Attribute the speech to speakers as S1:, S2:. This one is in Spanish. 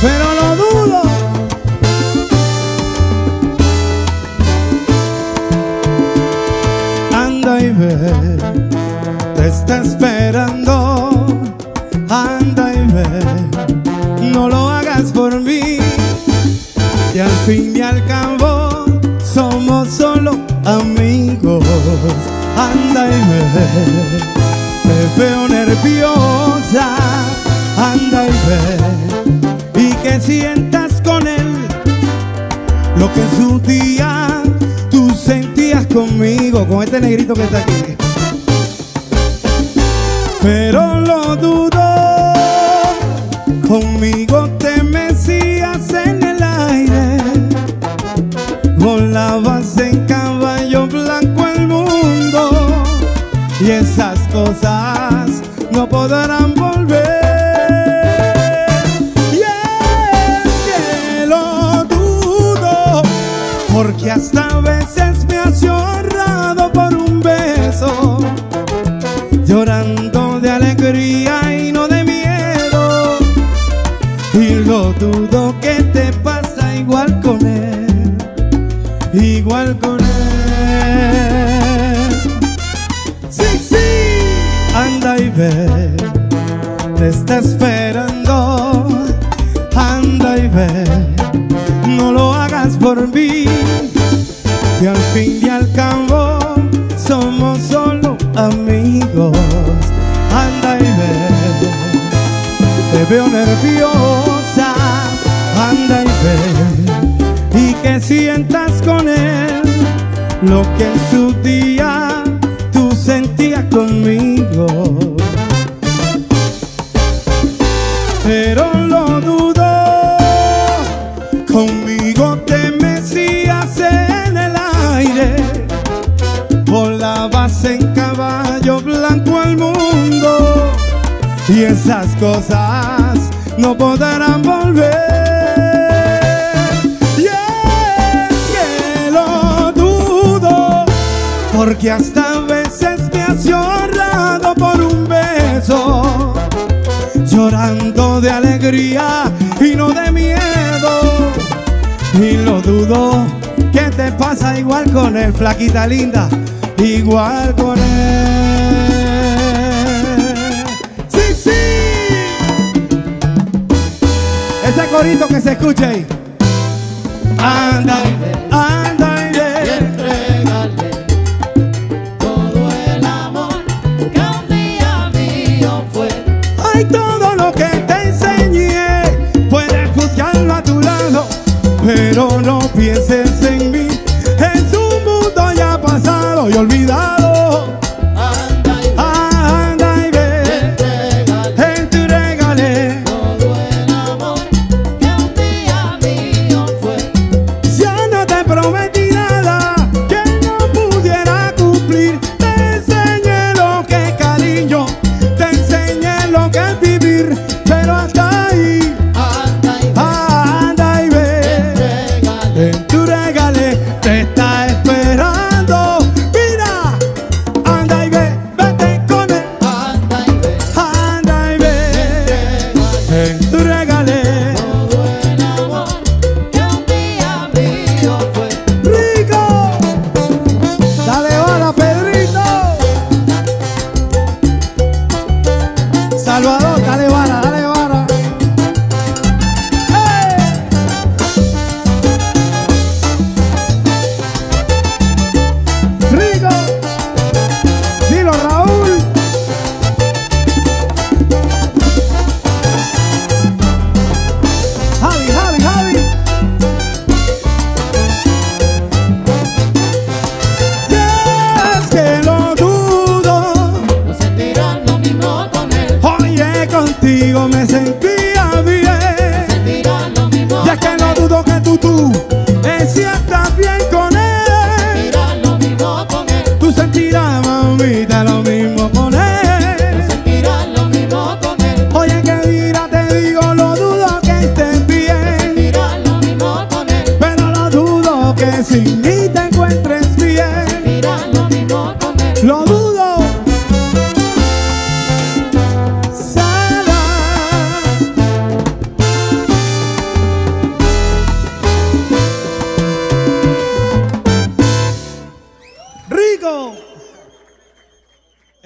S1: Pero lo dudo. Anda y ve, te está esperando. Anda y ve, no lo hagas por mí. Y al fin y al cabo, somos solo amigos. Anda y ve, veo nerviosa. Anda y ve, y que sientas con él lo que en su día tú sentías conmigo, con este negrito que está aquí. Pero lo dudo, conmigo te mecías en el aire, volabas en caballo blanco el mundo y esas cosas no podrán volver. Y es que lo dudo, porque hasta a veces me has llorado por un beso, llorando de alegría y no de miedo. Y lo dudo que te pasa igual con él, igual con él. Está esperando. Anda y ve, no lo hagas por mí. Y al fin y al cabo, somos solo amigos. Anda y ve, te veo nerviosa. Anda y ve, y que sientas con él lo que en su día te mecías en el aire, volabas en caballo blanco al mundo. Y esas cosas no podrán volver. Y es que dudo, porque hasta a veces me has llorado por un beso, llorando de alegría Y lo dudo, que te pasa igual con él, flaquita linda, igual con él. Sí, sí. Ese corito que se escuche ahí. Anda, tudo.